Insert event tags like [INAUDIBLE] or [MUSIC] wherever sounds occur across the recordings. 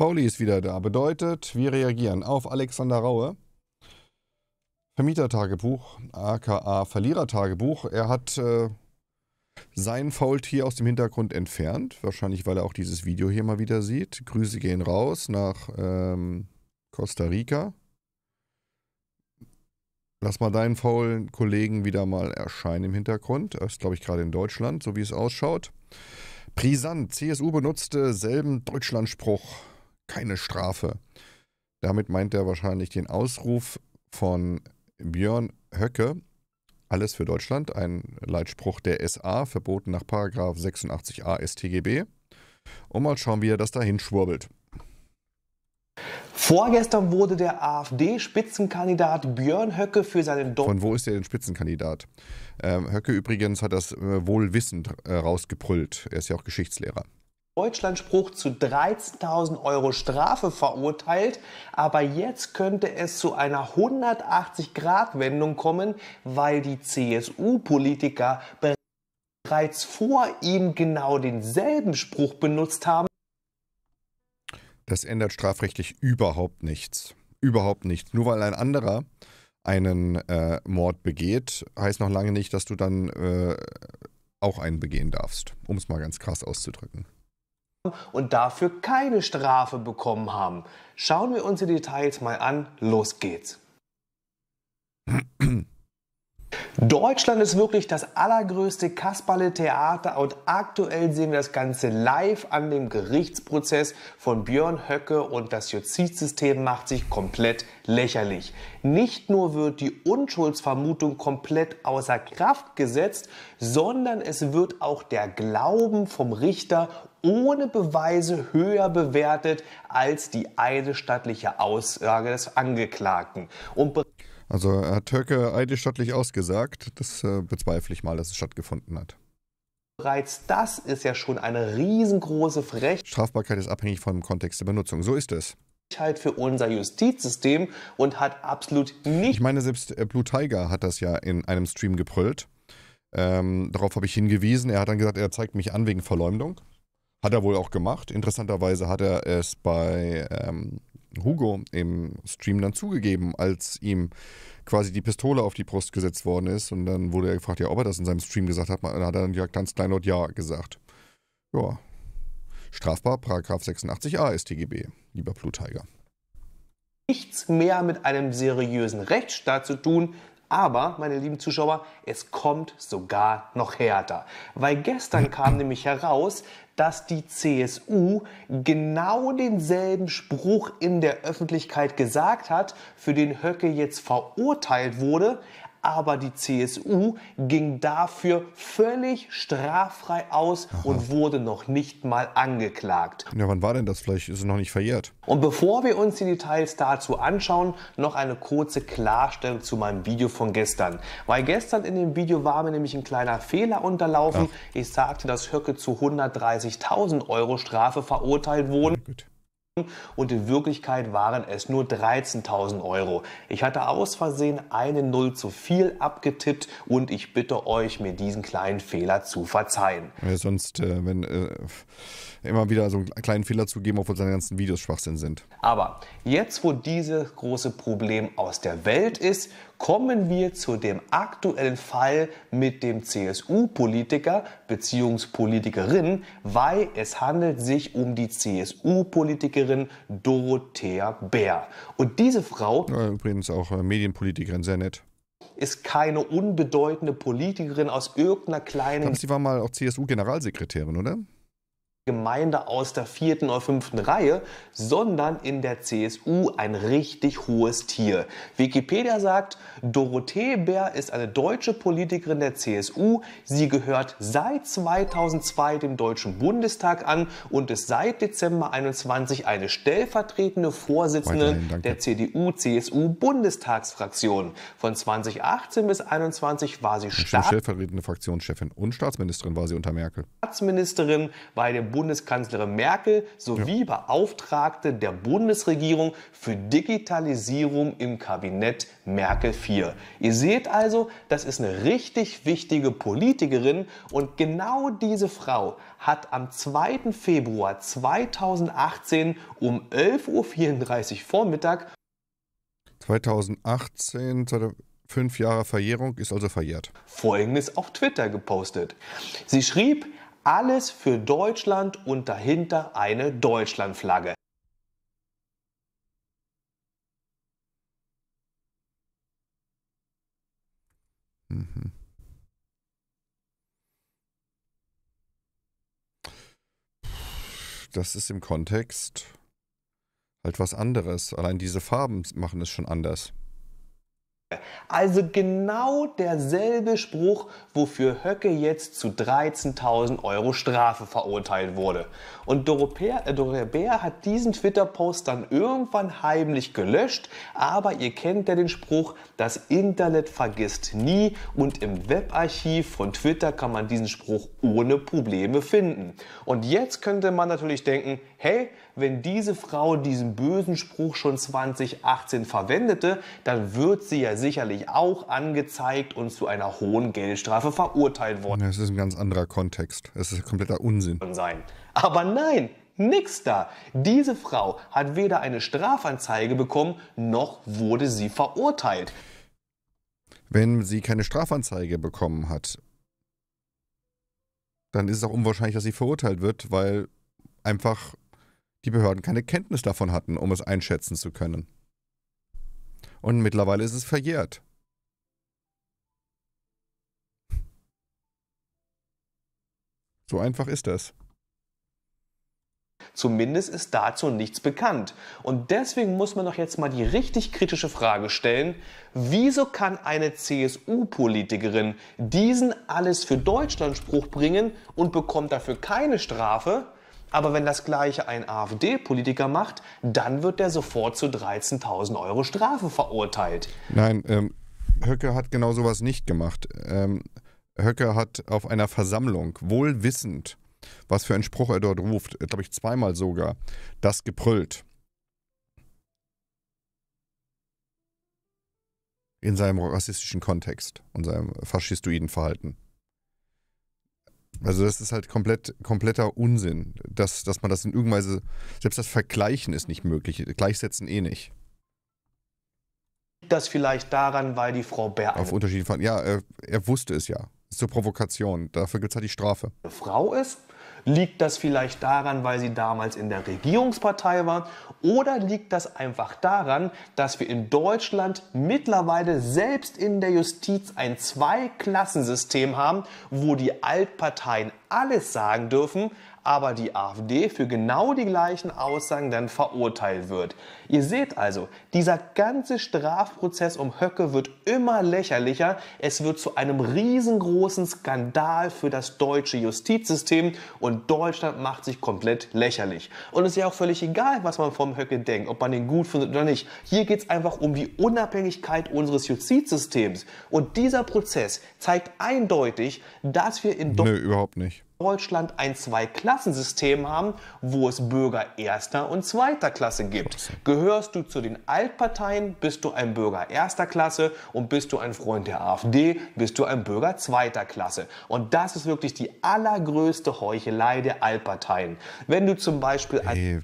Fauli ist wieder da. Bedeutet, wir reagieren auf Alexander Raue. Vermietertagebuch, aka Verlierertagebuch. Er hat äh, sein Faultier aus dem Hintergrund entfernt. Wahrscheinlich, weil er auch dieses Video hier mal wieder sieht. Grüße gehen raus nach ähm, Costa Rica. Lass mal deinen faulen Kollegen wieder mal erscheinen im Hintergrund. Er ist, glaube ich, gerade in Deutschland, so wie es ausschaut. Brisant, CSU benutzte selben Deutschlandspruch. Keine Strafe. Damit meint er wahrscheinlich den Ausruf von Björn Höcke. Alles für Deutschland, ein Leitspruch der SA, verboten nach 86a StGB. Und mal schauen, wie er das dahin schwurbelt. Vorgestern wurde der AfD-Spitzenkandidat Björn Höcke für seinen Do Von wo ist er denn Spitzenkandidat? Ähm, Höcke übrigens hat das äh, wohlwissend äh, rausgebrüllt. Er ist ja auch Geschichtslehrer. Deutschlandspruch zu 13.000 Euro Strafe verurteilt, aber jetzt könnte es zu einer 180-Grad-Wendung kommen, weil die CSU-Politiker bereits vor ihm genau denselben Spruch benutzt haben. Das ändert strafrechtlich überhaupt nichts. Überhaupt nichts. Nur weil ein anderer einen äh, Mord begeht, heißt noch lange nicht, dass du dann äh, auch einen begehen darfst, um es mal ganz krass auszudrücken. Und dafür keine Strafe bekommen haben. Schauen wir uns die Details mal an. Los geht's. [CLEARS THROAT] Deutschland ist wirklich das allergrößte Kasperle-Theater und aktuell sehen wir das Ganze live an dem Gerichtsprozess von Björn Höcke und das Justizsystem macht sich komplett lächerlich. Nicht nur wird die Unschuldsvermutung komplett außer Kraft gesetzt, sondern es wird auch der Glauben vom Richter ohne Beweise höher bewertet als die eidesstattliche Aussage des Angeklagten. Und also hat Höcke eidesstattlich ausgesagt. Das äh, bezweifle ich mal, dass es stattgefunden hat. Bereits das ist ja schon eine riesengroße Frechheit. Strafbarkeit ist abhängig vom Kontext der Benutzung. So ist es. Für unser Justizsystem und hat absolut nicht. Ich meine, selbst äh, Blue Tiger hat das ja in einem Stream gebrüllt. Ähm, darauf habe ich hingewiesen. Er hat dann gesagt, er zeigt mich an wegen Verleumdung. Hat er wohl auch gemacht. Interessanterweise hat er es bei ähm, Hugo im Stream dann zugegeben, als ihm quasi die Pistole auf die Brust gesetzt worden ist. Und dann wurde er gefragt, ja, ob er das in seinem Stream gesagt hat. Dann hat er dann ja ganz kleinlaut Ja gesagt. Ja. Strafbar, Paragraph 86a StGB, lieber Blue Tiger. Nichts mehr mit einem seriösen Rechtsstaat zu tun, aber, meine lieben Zuschauer, es kommt sogar noch härter. Weil gestern kam [CLEARS THROAT] nämlich heraus, dass die CSU genau denselben Spruch in der Öffentlichkeit gesagt hat, für den Höcke jetzt verurteilt wurde, aber die CSU ging dafür völlig straffrei aus Aha. und wurde noch nicht mal angeklagt. Ja, wann war denn das? Vielleicht ist es noch nicht verjährt. Und bevor wir uns die Details dazu anschauen, noch eine kurze Klarstellung zu meinem Video von gestern. Weil gestern in dem Video war mir nämlich ein kleiner Fehler unterlaufen. Ach. Ich sagte, dass Höcke zu 130.000 Euro Strafe verurteilt wurden. Ja, und in Wirklichkeit waren es nur 13.000 Euro. Ich hatte aus Versehen eine Null zu viel abgetippt und ich bitte euch, mir diesen kleinen Fehler zu verzeihen. Ja, sonst, äh, wenn äh, immer wieder so einen kleinen Fehler zu geben, obwohl seine ganzen Videos Schwachsinn sind. Aber jetzt, wo dieses große Problem aus der Welt ist, kommen wir zu dem aktuellen Fall mit dem CSU-Politiker bzw. Politikerin, weil es handelt sich um die CSU-Politikerin Dorothea Bär. Und diese Frau... Ja, übrigens auch äh, Medienpolitikerin, sehr nett ist keine unbedeutende Politikerin aus irgendeiner kleinen. Ich glaube, sie war mal auch CSU-Generalsekretärin, oder? Gemeinde aus der vierten oder fünften Reihe, sondern in der CSU ein richtig hohes Tier. Wikipedia sagt, Dorothee Bär ist eine deutsche Politikerin der CSU. Sie gehört seit 2002 dem Deutschen Bundestag an und ist seit Dezember 21 eine stellvertretende Vorsitzende der CDU-CSU-Bundestagsfraktion. Von 2018 bis 2021 war sie Staats stellvertretende Fraktionschefin und Staatsministerin war sie unter Merkel. Staatsministerin bei dem Bundeskanzlerin Merkel sowie ja. Beauftragte der Bundesregierung für Digitalisierung im Kabinett Merkel IV. Ihr seht also, das ist eine richtig wichtige Politikerin und genau diese Frau hat am 2. Februar 2018 um 11.34 Uhr Vormittag 2018, fünf Jahre Verjährung ist also verjährt. Folgendes auf Twitter gepostet. Sie schrieb, alles für Deutschland und dahinter eine Deutschlandflagge. Mhm. Das ist im Kontext halt was anderes. Allein diese Farben machen es schon anders. Also genau derselbe Spruch, wofür Höcke jetzt zu 13.000 Euro Strafe verurteilt wurde. Und Dorothea, äh, Dorothea hat diesen Twitter-Post dann irgendwann heimlich gelöscht, aber ihr kennt ja den Spruch, das Internet vergisst nie und im Webarchiv von Twitter kann man diesen Spruch ohne Probleme finden. Und jetzt könnte man natürlich denken, hey, wenn diese Frau diesen bösen Spruch schon 2018 verwendete, dann wird sie ja sicherlich auch angezeigt und zu einer hohen Geldstrafe verurteilt worden. Das ist ein ganz anderer Kontext. Es ist kompletter Unsinn. Sein. Aber nein, Nix da. Diese Frau hat weder eine Strafanzeige bekommen, noch wurde sie verurteilt. Wenn sie keine Strafanzeige bekommen hat, dann ist es auch unwahrscheinlich, dass sie verurteilt wird, weil einfach die Behörden keine Kenntnis davon hatten, um es einschätzen zu können. Und mittlerweile ist es verjährt. So einfach ist das. Zumindest ist dazu nichts bekannt. Und deswegen muss man doch jetzt mal die richtig kritische Frage stellen, wieso kann eine CSU-Politikerin diesen Alles für Deutschland Spruch bringen und bekommt dafür keine Strafe, aber wenn das gleiche ein AfD-Politiker macht, dann wird er sofort zu 13.000 Euro Strafe verurteilt. Nein, ähm, Höcke hat genau sowas nicht gemacht. Ähm, Höcke hat auf einer Versammlung, wohl wissend, was für einen Spruch er dort ruft, glaube ich zweimal sogar, das gebrüllt. In seinem rassistischen Kontext und seinem faschistoiden Verhalten. Also das ist halt komplett, kompletter Unsinn, dass, dass man das in irgendeiner Weise, selbst das Vergleichen ist nicht möglich, gleichsetzen eh nicht. Das vielleicht daran, weil die Frau Bär auf Unterschiede von, ja, er, er wusste es ja. ist zur Provokation. Dafür gibt es halt die Strafe. Eine Frau ist Liegt das vielleicht daran, weil sie damals in der Regierungspartei war? Oder liegt das einfach daran, dass wir in Deutschland mittlerweile selbst in der Justiz ein Zweiklassensystem haben, wo die Altparteien alles sagen dürfen, aber die AfD für genau die gleichen Aussagen dann verurteilt wird. Ihr seht also, dieser ganze Strafprozess um Höcke wird immer lächerlicher. Es wird zu einem riesengroßen Skandal für das deutsche Justizsystem und Deutschland macht sich komplett lächerlich. Und es ist ja auch völlig egal, was man vom Höcke denkt, ob man den gut findet oder nicht. Hier geht es einfach um die Unabhängigkeit unseres Justizsystems. Und dieser Prozess zeigt eindeutig, dass wir in Deutschland... Nö, überhaupt nicht. Deutschland ein Zweiklassensystem haben, wo es Bürger erster und zweiter Klasse gibt. Gehörst du zu den Altparteien, bist du ein Bürger erster Klasse und bist du ein Freund der AfD, bist du ein Bürger zweiter Klasse. Und das ist wirklich die allergrößte Heuchelei der Altparteien. Wenn du zum Beispiel... Hey.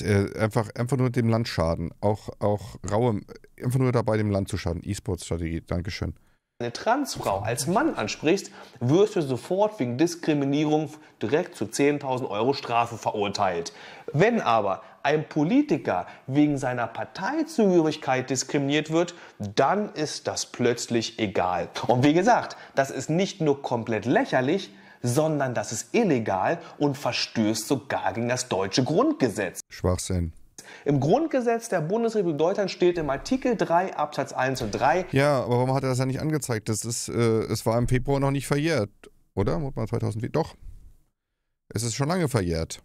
Äh, einfach, einfach nur dem Land schaden. Auch, auch raue, einfach nur dabei dem Land zu schaden. E-Sports-Strategie, Dankeschön eine Transfrau als Mann ansprichst, wirst du sofort wegen Diskriminierung direkt zu 10.000 Euro Strafe verurteilt. Wenn aber ein Politiker wegen seiner Parteizugehörigkeit diskriminiert wird, dann ist das plötzlich egal. Und wie gesagt, das ist nicht nur komplett lächerlich, sondern das ist illegal und verstößt sogar gegen das deutsche Grundgesetz. Schwachsinn. Im Grundgesetz der Bundesrepublik Deutschland steht im Artikel 3 Absatz 1 und 3. Ja, aber warum hat er das ja nicht angezeigt? Das ist, äh, es war im Februar noch nicht verjährt, oder? 2004? Doch. Es ist schon lange verjährt.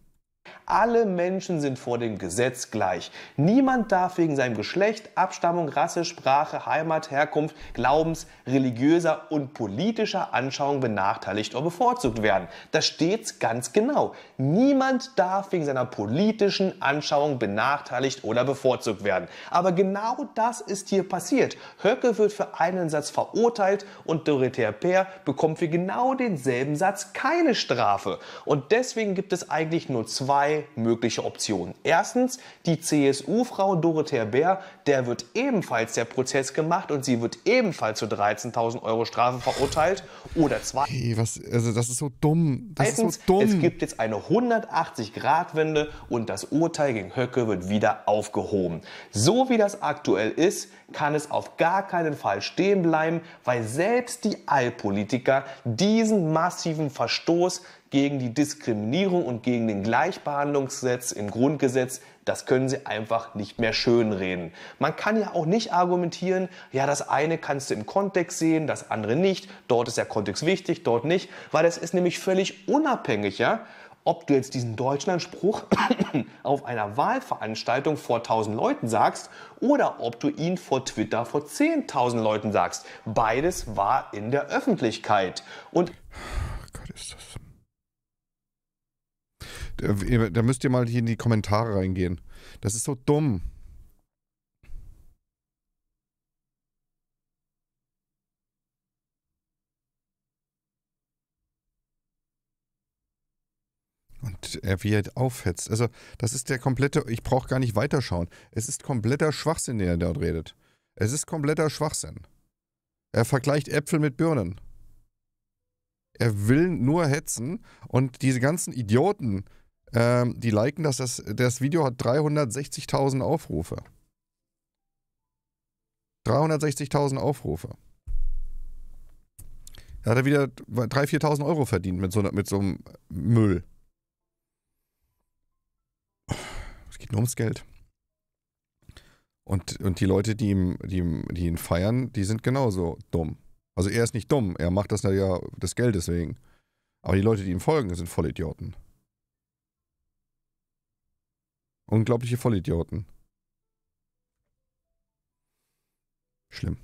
Alle Menschen sind vor dem Gesetz gleich. Niemand darf wegen seinem Geschlecht, Abstammung, Rasse, Sprache, Heimat, Herkunft, Glaubens, religiöser und politischer Anschauung benachteiligt oder bevorzugt werden. Da steht's ganz genau. Niemand darf wegen seiner politischen Anschauung benachteiligt oder bevorzugt werden. Aber genau das ist hier passiert. Höcke wird für einen Satz verurteilt und Dorothea Peer bekommt für genau denselben Satz keine Strafe. Und deswegen gibt es eigentlich nur zwei mögliche Optionen. Erstens, die CSU-Frau Dorothea Bär, der wird ebenfalls der Prozess gemacht und sie wird ebenfalls zu 13.000 Euro Strafe verurteilt. Oder zweitens, Hey, was, also das ist so dumm. Das ist so dumm. es gibt jetzt eine 180-Grad-Wende und das Urteil gegen Höcke wird wieder aufgehoben. So wie das aktuell ist, kann es auf gar keinen Fall stehen bleiben, weil selbst die Allpolitiker diesen massiven Verstoß gegen die Diskriminierung und gegen den Gleichbehandlungsgesetz im Grundgesetz, das können sie einfach nicht mehr schönreden. Man kann ja auch nicht argumentieren, ja, das eine kannst du im Kontext sehen, das andere nicht, dort ist der Kontext wichtig, dort nicht, weil es ist nämlich völlig unabhängig, ja, ob du jetzt diesen Deutschlandspruch [COUGHS] auf einer Wahlveranstaltung vor 1000 Leuten sagst oder ob du ihn vor Twitter vor 10.000 Leuten sagst. Beides war in der Öffentlichkeit. Und Gott, ist das. Da, da müsst ihr mal hier in die Kommentare reingehen. Das ist so dumm. Und er wie er aufhetzt. Also, das ist der komplette. Ich brauche gar nicht weiterschauen. Es ist kompletter Schwachsinn, den er dort redet. Es ist kompletter Schwachsinn. Er vergleicht Äpfel mit Birnen. Er will nur hetzen und diese ganzen Idioten, ähm, die liken das, das. Das Video hat 360.000 Aufrufe. 360.000 Aufrufe. Da hat er wieder 3.000, 4.000 Euro verdient mit so, mit so einem Müll. Es geht nur ums Geld. Und, und die Leute, die, ihm, die, die ihn feiern, die sind genauso dumm. Also er ist nicht dumm, er macht das ja des Geldes wegen. Aber die Leute, die ihm folgen, sind Vollidioten. Unglaubliche Vollidioten. Schlimm.